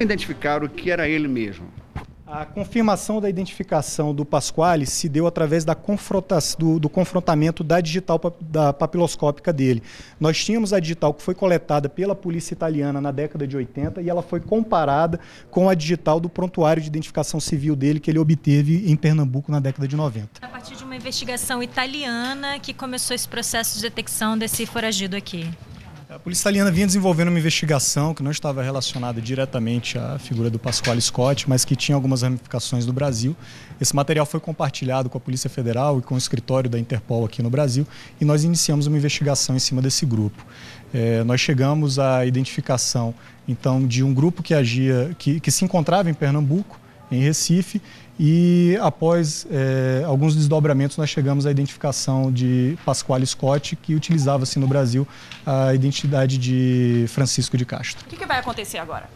Identificaram que era ele mesmo. A confirmação da identificação do Pasquale se deu através da do, do, confrontamento da digital da papiloscópica dele. Nós tínhamos a digital que foi coletada pela polícia italiana na década de 80 e ela foi comparada com a digital do prontuário de identificação civil dele que ele obteve em Pernambuco na década de 90. A partir de uma investigação italiana que começou esse processo de detecção desse foragido aqui. A polícia italiana vinha desenvolvendo uma investigação que não estava relacionada diretamente à figura do Pasquale Scott, mas que tinha algumas ramificações no Brasil. Esse material foi compartilhado com a Polícia Federal e com o escritório da Interpol aqui no Brasil e nós iniciamos uma investigação em cima desse grupo. É, nós chegamos à identificação então de um grupo que agia, que, que se encontrava em Pernambuco, em Recife, e após é, alguns desdobramentos, nós chegamos à identificação de Pasquale Scott, que utilizava-se no Brasil a identidade de Francisco de Castro. O que, que vai acontecer agora?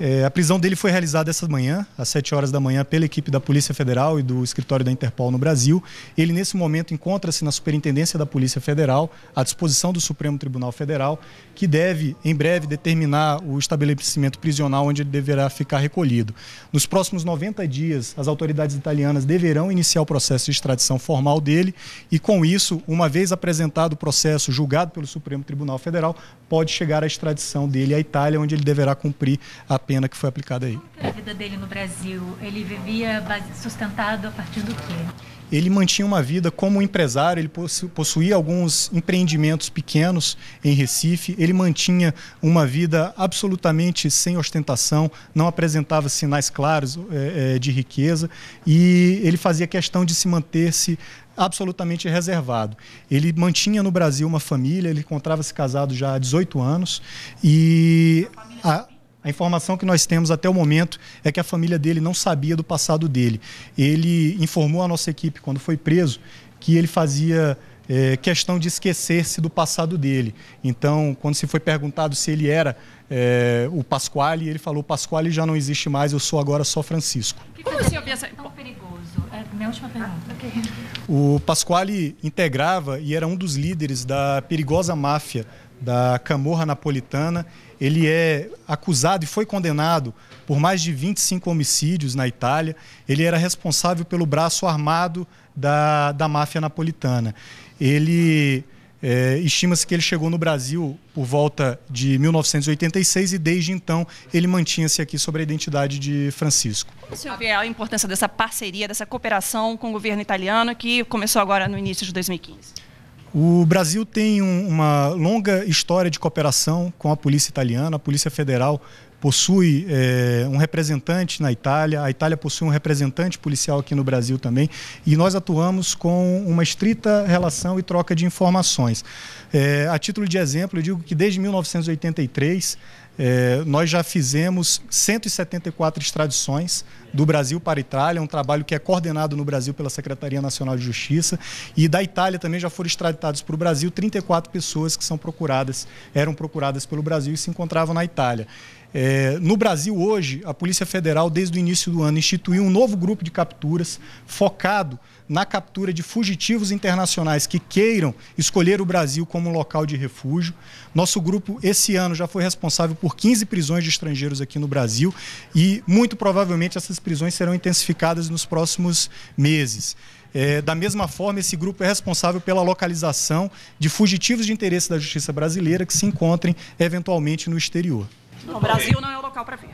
É, a prisão dele foi realizada essa manhã, às 7 horas da manhã, pela equipe da Polícia Federal e do escritório da Interpol no Brasil. Ele, nesse momento, encontra-se na Superintendência da Polícia Federal, à disposição do Supremo Tribunal Federal, que deve, em breve, determinar o estabelecimento prisional onde ele deverá ficar recolhido. Nos próximos 90 dias, as autoridades italianas deverão iniciar o processo de extradição formal dele e, com isso, uma vez apresentado o processo julgado pelo Supremo Tribunal Federal, pode chegar à extradição dele à Itália, onde ele deverá cumprir a pena que foi aplicada aí. É a vida dele no Brasil? Ele vivia sustentado a partir do quê? Ele mantinha uma vida como empresário, ele possuía alguns empreendimentos pequenos em Recife, ele mantinha uma vida absolutamente sem ostentação, não apresentava sinais claros é, é de riqueza e ele fazia questão de se manter-se absolutamente reservado. Ele mantinha no Brasil uma família, ele encontrava-se casado já há 18 anos e a, a informação que nós temos até o momento é que a família dele não sabia do passado dele. Ele informou a nossa equipe, quando foi preso, que ele fazia é, questão de esquecer-se do passado dele. Então, quando se foi perguntado se ele era é, o Pasquale, ele falou: Pasquale já não existe mais, eu sou agora só Francisco. Como o senhor pensa? Tão perigoso. É minha última pergunta. Okay. O Pasquale integrava e era um dos líderes da perigosa máfia da Camorra Napolitana. Ele é acusado e foi condenado por mais de 25 homicídios na Itália. Ele era responsável pelo braço armado da, da máfia napolitana. Ele é, estima-se que ele chegou no Brasil por volta de 1986 e desde então ele mantinha-se aqui sobre a identidade de Francisco. O senhor vê a importância dessa parceria, dessa cooperação com o governo italiano que começou agora no início de 2015? O Brasil tem um, uma longa história de cooperação com a Polícia Italiana. A Polícia Federal possui é, um representante na Itália, a Itália possui um representante policial aqui no Brasil também, e nós atuamos com uma estrita relação e troca de informações. É, a título de exemplo, eu digo que desde 1983 é, nós já fizemos 174 extradições do Brasil para a Itália, um trabalho que é coordenado no Brasil pela Secretaria Nacional de Justiça. E da Itália também já foram extraditados para o Brasil 34 pessoas que são procuradas, eram procuradas pelo Brasil e se encontravam na Itália. É, no Brasil, hoje, a Polícia Federal, desde o início do ano, instituiu um novo grupo de capturas focado na captura de fugitivos internacionais que queiram escolher o Brasil como um local de refúgio. Nosso grupo, esse ano, já foi responsável por 15 prisões de estrangeiros aqui no Brasil e, muito provavelmente, essas prisões serão intensificadas nos próximos meses. É, da mesma forma, esse grupo é responsável pela localização de fugitivos de interesse da justiça brasileira que se encontrem eventualmente no exterior. O Brasil não é o local para ver.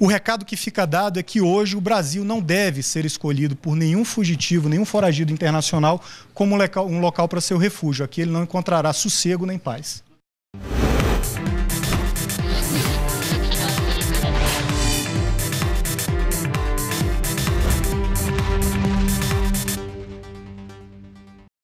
O recado que fica dado é que hoje o Brasil não deve ser escolhido por nenhum fugitivo, nenhum foragido internacional como um local, um local para seu refúgio. Aqui ele não encontrará sossego nem paz.